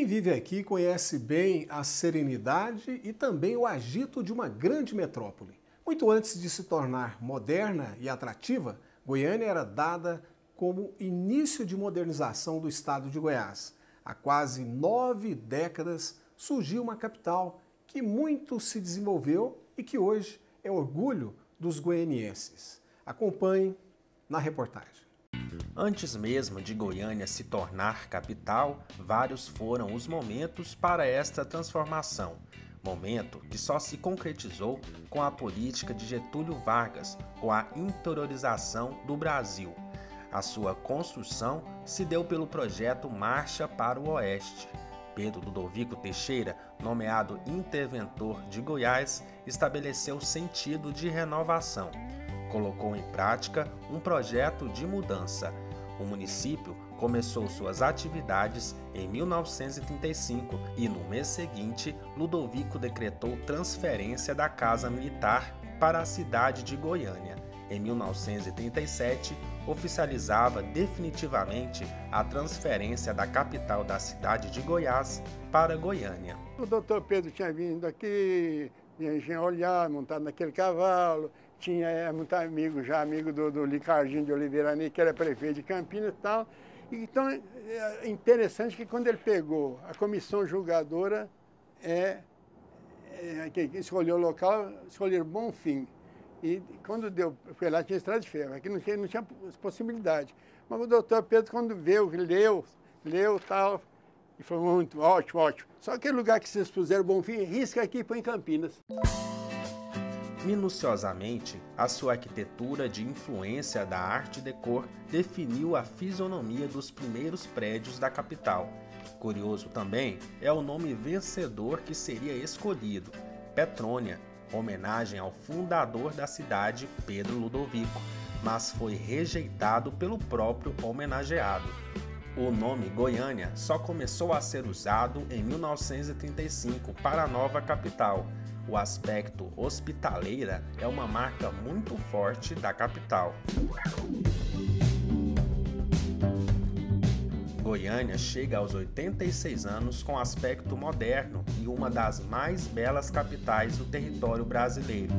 Quem vive aqui conhece bem a serenidade e também o agito de uma grande metrópole. Muito antes de se tornar moderna e atrativa, Goiânia era dada como início de modernização do estado de Goiás. Há quase nove décadas surgiu uma capital que muito se desenvolveu e que hoje é orgulho dos goianienses. Acompanhe na reportagem. Antes mesmo de Goiânia se tornar capital, vários foram os momentos para esta transformação. Momento que só se concretizou com a política de Getúlio Vargas, com a interiorização do Brasil. A sua construção se deu pelo projeto Marcha para o Oeste. Pedro Ludovico Teixeira, nomeado interventor de Goiás, estabeleceu sentido de renovação colocou em prática um projeto de mudança. O município começou suas atividades em 1935 e no mês seguinte, Ludovico decretou transferência da Casa Militar para a cidade de Goiânia. Em 1937, oficializava definitivamente a transferência da capital da cidade de Goiás para Goiânia. O doutor Pedro tinha vindo aqui, tinha olhar, montado naquele cavalo, tinha é, muito amigo, já amigo do, do Licardinho de Oliveira que era prefeito de Campinas e tal. Então, é interessante que quando ele pegou a comissão julgadora, é, é que escolheu o local, escolheram Bonfim. E quando deu, foi lá, tinha estrada de ferro, aqui não tinha, não tinha possibilidade. Mas o doutor Pedro, quando veio, leu, leu tal, e falou muito, ótimo, ótimo. Só aquele lugar que vocês puseram Bonfim, risca aqui e põe em Campinas. Minuciosamente, a sua arquitetura de influência da arte decor definiu a fisionomia dos primeiros prédios da capital. Curioso também é o nome vencedor que seria escolhido, Petrônia, homenagem ao fundador da cidade, Pedro Ludovico, mas foi rejeitado pelo próprio homenageado. O nome Goiânia só começou a ser usado em 1935 para a nova capital, o aspecto hospitaleira é uma marca muito forte da capital. Goiânia chega aos 86 anos com aspecto moderno e uma das mais belas capitais do território brasileiro.